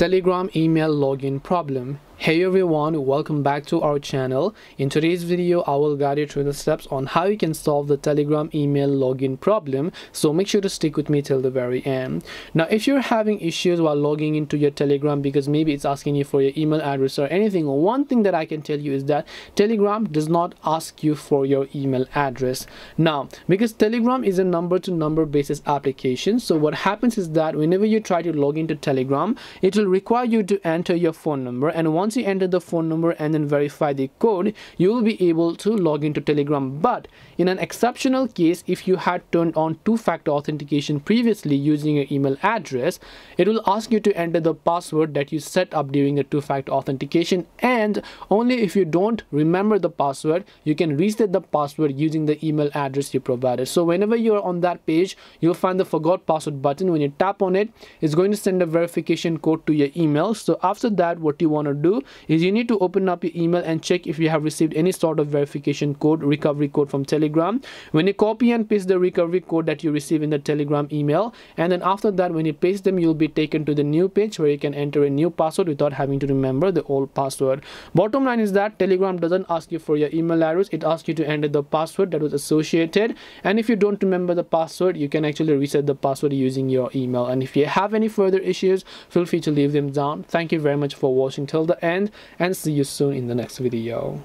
Telegram email login problem. Hey everyone, welcome back to our channel. In today's video, I will guide you through the steps on how you can solve the Telegram email login problem. So make sure to stick with me till the very end. Now, if you're having issues while logging into your Telegram because maybe it's asking you for your email address or anything, one thing that I can tell you is that Telegram does not ask you for your email address. Now, because Telegram is a number to number basis application, so what happens is that whenever you try to log into Telegram, it will require you to enter your phone number and once once you enter the phone number and then verify the code you will be able to log into telegram. But in an exceptional case if you had turned on two-factor authentication previously using your email address it will ask you to enter the password that you set up during the two-factor authentication. And only if you don't remember the password you can reset the password using the email address you provided. So whenever you're on that page you'll find the forgot password button. When you tap on it it's going to send a verification code to your email. So after that what you want to do is you need to open up your email and check if you have received any sort of verification code recovery code from telegram. When you copy and paste the recovery code that you receive in the telegram email and then after that when you paste them you'll be taken to the new page where you can enter a new password without having to remember the old password. Bottom line is that telegram doesn't ask you for your email address. It asks you to enter the password that was associated. And if you don't remember the password you can actually reset the password using your email. And if you have any further issues feel free to leave them down. Thank you very much for watching. Till the end and see you soon in the next video